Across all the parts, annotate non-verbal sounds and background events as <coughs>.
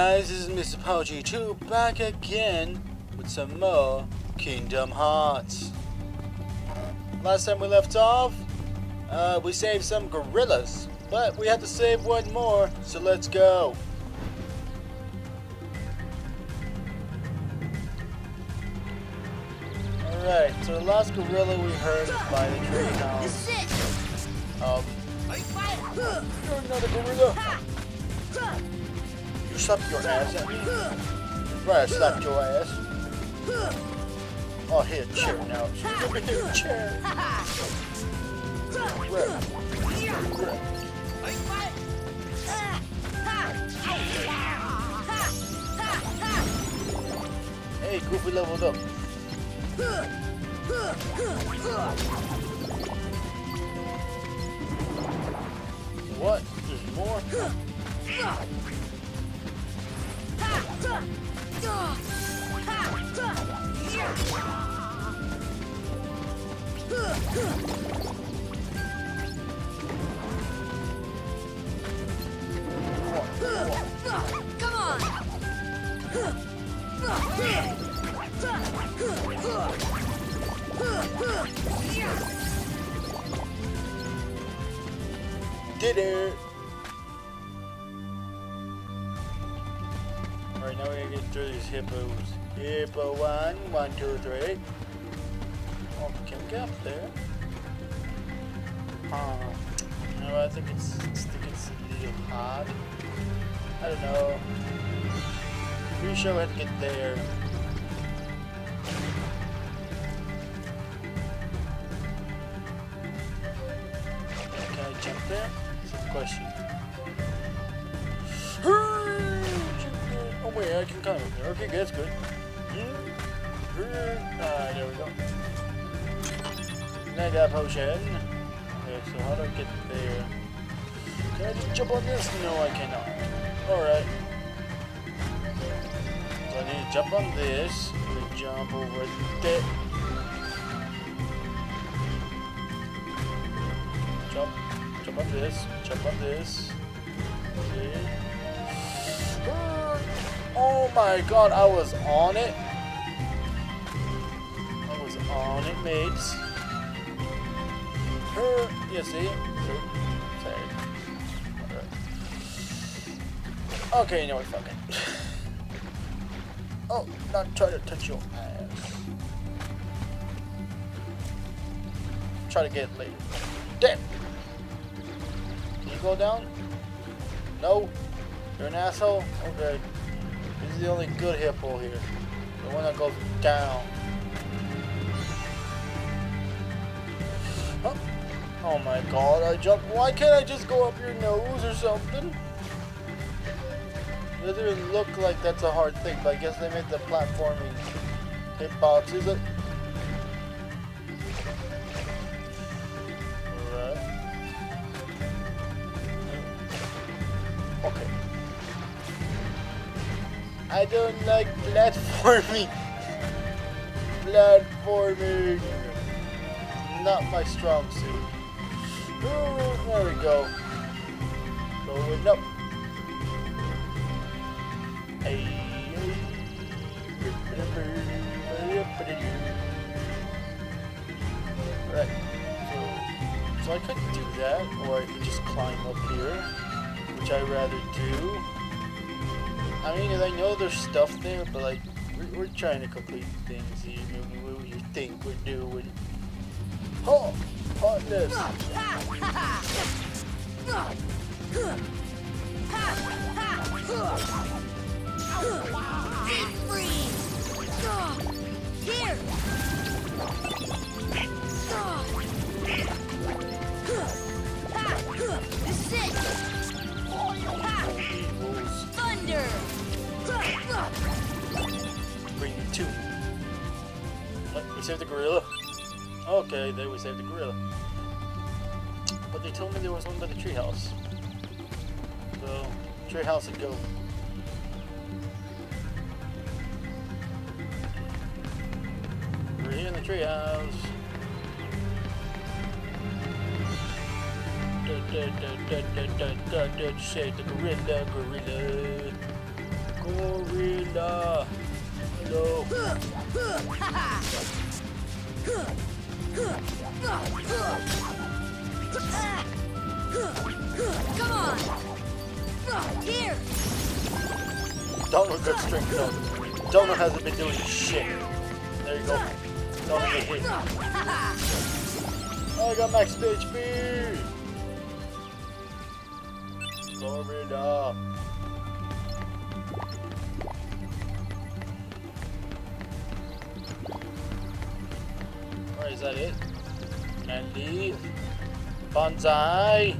guys, this is Mr. Paul G2 back again with some more Kingdom Hearts. Last time we left off, uh, we saved some gorillas, but we had to save one more, so let's go. Alright, so the last gorilla we heard by the treehouse. This is it. Um, you're another gorilla. Slapped your ass at me? Right, I slapped your ass. Oh, here, chair now. Over here, chair. Hey, Goofy leveled up. What? There's more? Come Hippo one, one, two, three. Oh, can we get up there? Um, huh. No, I think it's, I think it's a little hard. I don't know. Pretty sure we have to get there. Can I jump there? Question. Oh wait, I can there. Okay, that's good. Ah, there we go. Mega potion. Okay, so how do I get there? Can I just jump on this? No, I cannot. Alright. So I need to jump on this. and jump over there. Jump. Jump on this. Jump on this. See? Oh my god, I was on it. On it, mates. Her, yeah, see? Okay, you know what, fuck it. oh, not try to touch your ass. Try to get it later. Damn! Can you go down? No? You're an asshole? Okay. This is the only good hippo here. The one that goes down. Oh my god, I jumped. Why can't I just go up your nose or something? It doesn't look like that's a hard thing, but I guess they made the platforming hitboxes. It. Alright. Okay. I don't like platforming. Platforming. Not my strong suit. There we go. Going up. Hey. Right. So, so I could do that, or I could just climb up here, which I'd rather do. I mean, I know there's stuff there, but like, we're, we're trying to complete things here. What you think we're doing? Oh, partners. Freeze. Here. Okay, there we saved the gorilla. But they told me there was one by the treehouse. So, treehouse and go. We're here in the treehouse. Da, da, da, da, da, da, da, Save the gorilla, gorilla. Gorilla. Hello. <laughs> Come on! Here! Donald got strength though. Donald hasn't been doing shit. There you go. Donald get hit. I got max HP. Alright, is that it? Can I leave? Bonsai!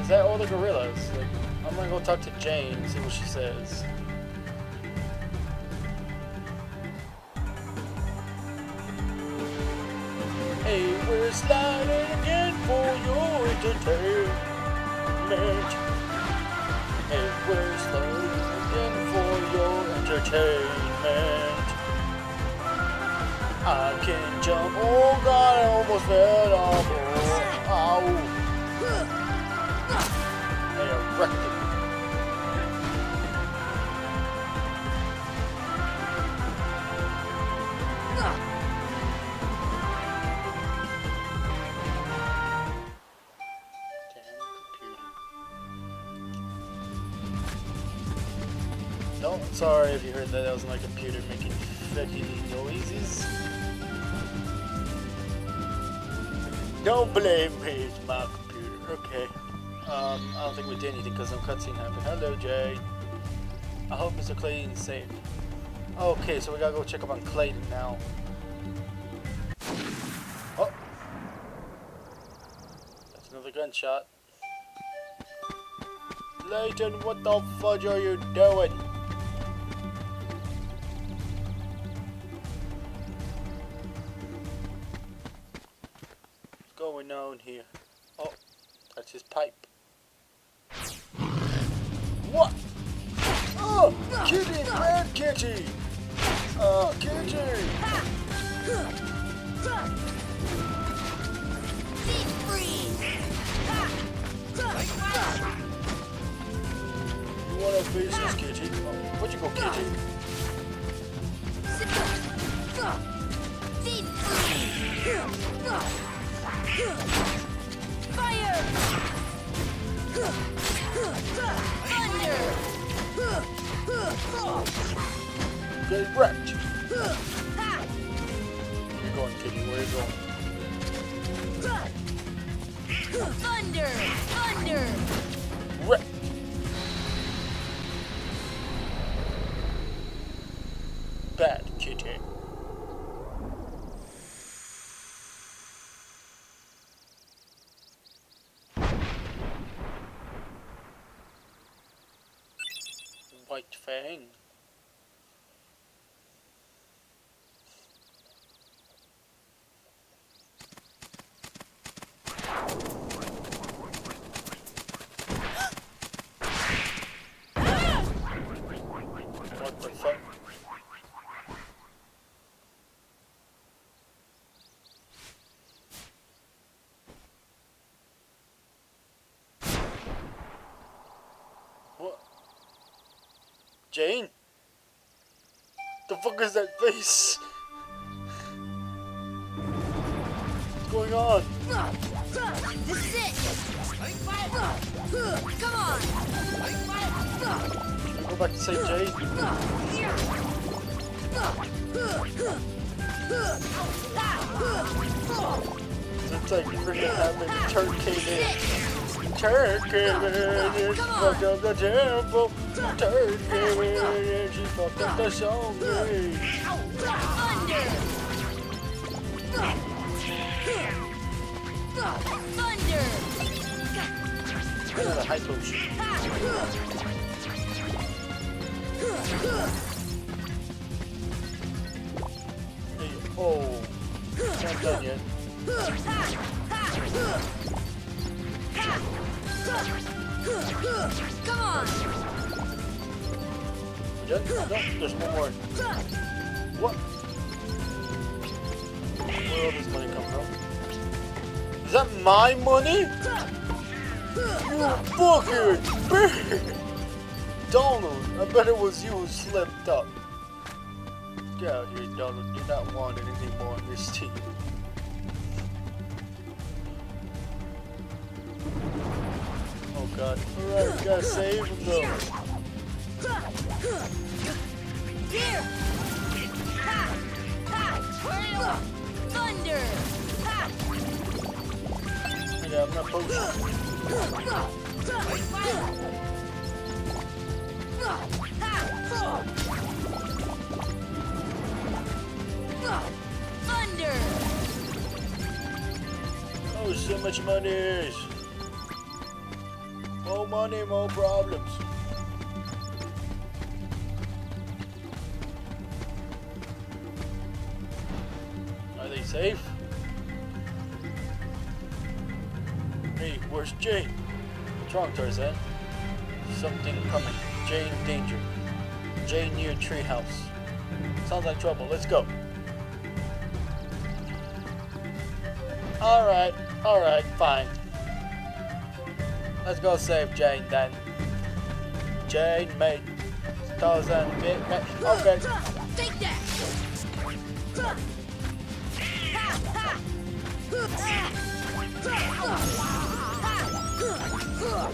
Is that all the gorillas? Like, I'm gonna go talk to Jane and see what she says. Hey, we're sliding in for your entertainment. Hey, we're sliding entertainment. I can jump. Oh god, I almost fell off. Oh, ow. Hey, sorry if you heard that. That was my computer making fucking noises. Don't blame me, it's my computer. Okay. Um, I don't think we did anything because no cutscene happened. Hello, Jay. I hope Mr. Clayton's safe. Okay, so we gotta go check up on Clayton now. Oh! That's another gunshot. Clayton, what the fudge are you doing? Wanna face this kitty? Oh, where'd you go, kitty? Fire! Thunder! Get wrecked. Where you going, kitty? Where you going? Thunder! Thunder! White Fang. What the fuck? What? Jane? The fuck is that face? What's going on? This is it! Come on! Go back to St. Jane? It's like freaking having Terk came in. Terk came in and she fucked up the temple. Terk came and she fucked up the song. Thunder! Thunder! High potion. Oh, not done yet. Come on! We done? There's one more. What? Where all this money come from? Is that my money? <laughs> You bitch! Donald, I bet it was you who slipped up. Get out here, Donald. You're not wanted anymore on this team. God. Alright, we gotta save him though. Here! Ha! Ha! Hurry up! Thunder! Yeah, I'm not. Thunder! Oh, so much money. More money, more problems. Are they safe? Hey, where's Jane? What's wrong, Tarzan? Something coming. Jane, danger. Jane near treehouse. Sounds like trouble. Let's go. Alright, alright, fine. Let's go save Jane then. Jane, mate. Tarzan, mate, mate. Okay. Take that!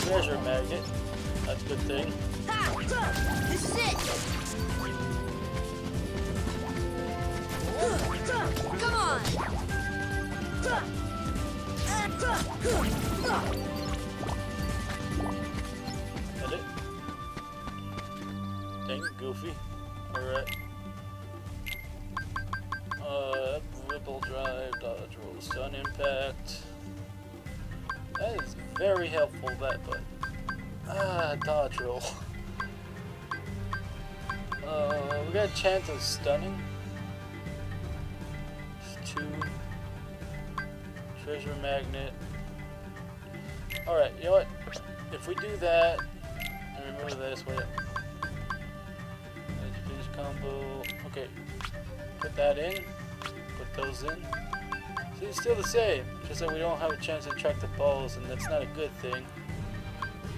Treasure magnet. That's a good thing. This is it! Come on! Dang Goofy. Alright. Uh, Ripple Drive, dodge roll, Sun Impact. That is very helpful, that, but... Ah, dodge roll. <laughs> Uh, we got a chance of stunning. Two. Treasure magnet. Alright, you know what? If we do that, and remember this, wait. Combo. Okay. Put that in. Put those in. See, it's still the same. Just that we don't have a chance to track the balls, and that's not a good thing.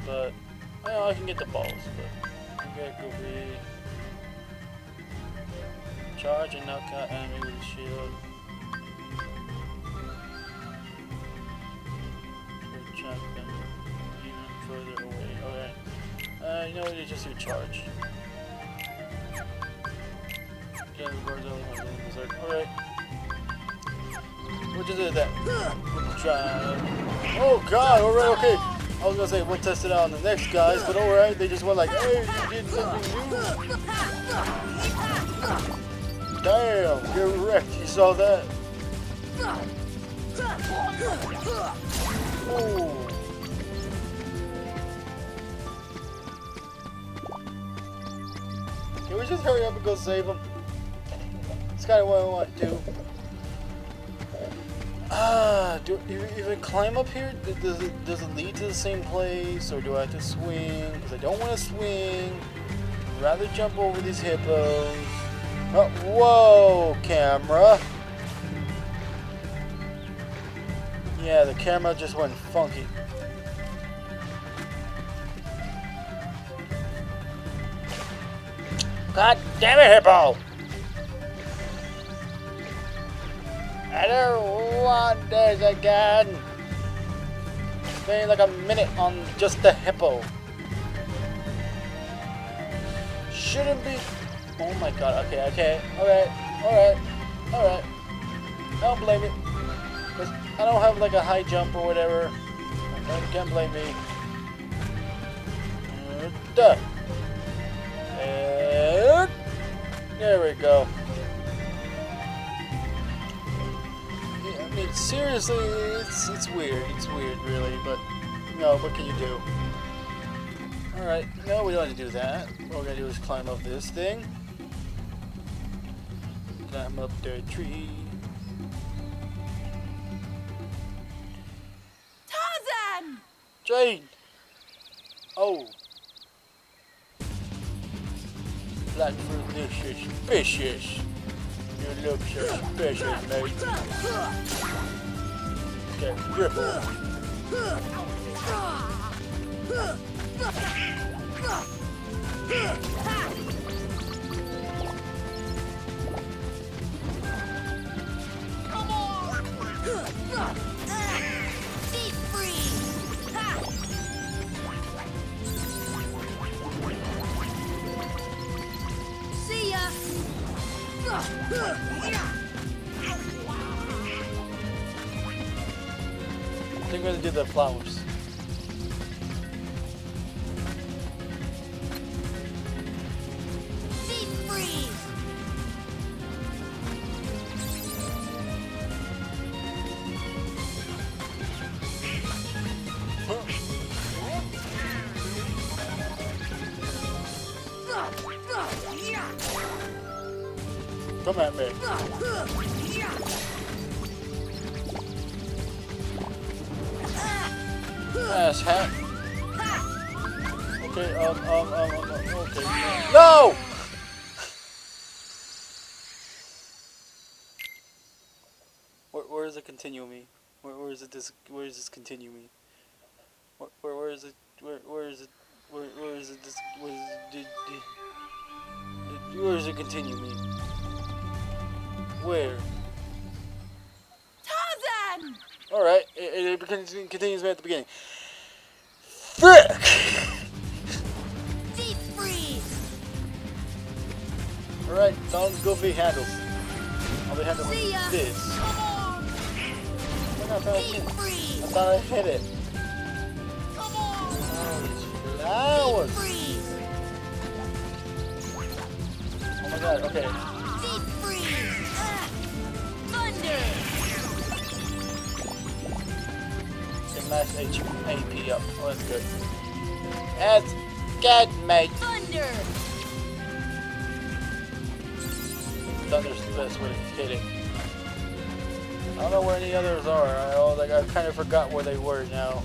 But, well, I can get the balls, but. Goofy. Charge and knock out enemy with a shield. Track them even further away. Okay. Uh, you know what? You just do charge. Alright. We'll just do that. Drive. Oh god, alright, okay. I was gonna say we'll test it out on the next guys, but alright, they just went like, hey, you did something new. Damn, get wrecked. You saw that? Ooh. Can we just hurry up and go save him? That's kind of what I want to do. Ah, do if I climb up here, does it does it lead to the same place, or do I have to swing? Because I don't want to swing. I'd rather jump over these hippos. Oh, whoa, camera. Yeah, the camera just went funky. God damn it, hippo! I don't want this again. Spending like a minute on just the hippo. Shouldn't be. Oh my god. Okay. Okay. All right. All right. All right. I don't blame it. Cause I don't have like a high jump or whatever. You can't blame me. Uh, there we go. I mean, seriously, it's it's weird. It's weird, really. But no, what can you do? All right, no, we don't have to do that. What we're gonna do is climb up this thing. Climb up the tree. Tarzan! Jane! Oh. Black fruit is suspicious. You look suspicious, mate. Okay, ripple. Come on! I think we're gonna do the flowers. Ass hat. Okay, um, um, um, um, um, okay. No! Where, where does it continue me? Where, where is it this, where does this continue me? Where, where, where is it, where, where is it, where, where is it this, where is it, did, did, where does it continue me? Where? Tarzan! Alright, it, it begins- continues me at the beginning. Frick! Deep freeze! Alright, Don's Goofy handles. I'll be handling this. Come on! Look how fast I. I thought I hit it. Come on! Flowers. freeze! Oh my god, okay. Get max H AP up. Oh, that's good. That's good, mate. Thunder! Thunder's the best way to hit it. I don't know where any others are. I, oh, like, I kind of forgot where they were now.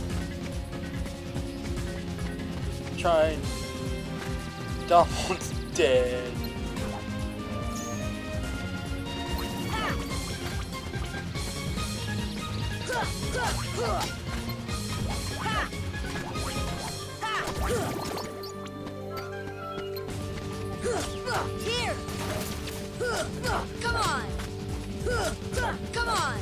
Trying. Donald's <laughs> dead. Ah. Come on! Come on!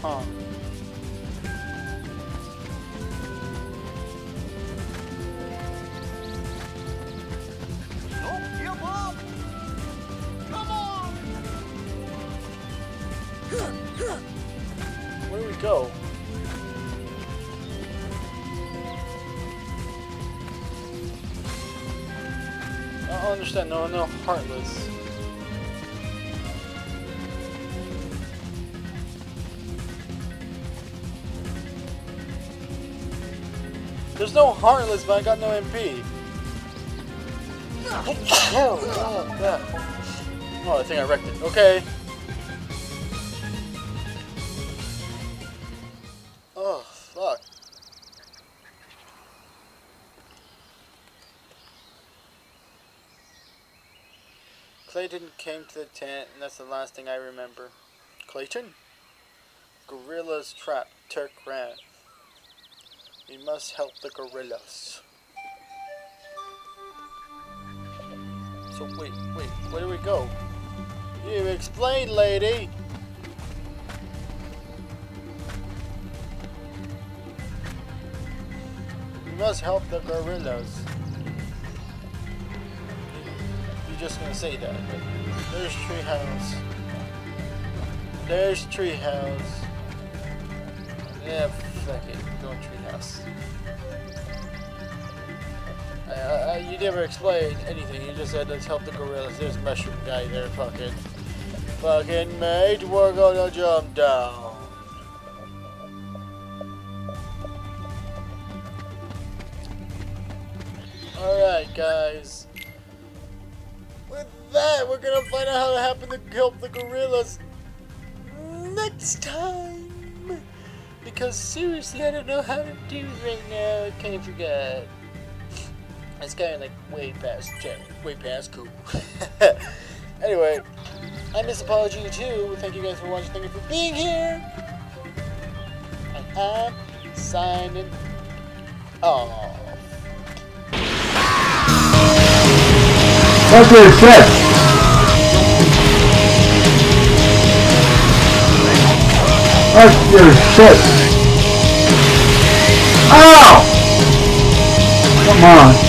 Huh. Understand. No, no, heartless. There's no heartless, but I got no MP. <coughs> Oh, God. Oh, I think I wrecked it. Okay. Clayton came to the tent, and that's the last thing I remember. Clayton? Gorillas trap Terk ran. We must help the gorillas. So wait, wait, where do we go? You explain, lady! We must help the gorillas. Just gonna say that, but there's Treehouse. There's Treehouse. Yeah, fuck it. Go Treehouse. I, I, I- you never explained anything. You just said let's help the gorillas. There's mushroom guy there, fucking, fucking mate. We're gonna jump down. Alright, guys. That, we're gonna find out how to happen to help the gorillas next time. Because seriously, I don't know how to do it right now. I kind of forgot. It's kind of like way past, jet- way past cool. <laughs> anyway, I Mr. Paul G2. Thank you guys for watching. Thank you for being here. And I'm signing. That's your shit. That's your shit. Ow! Come on.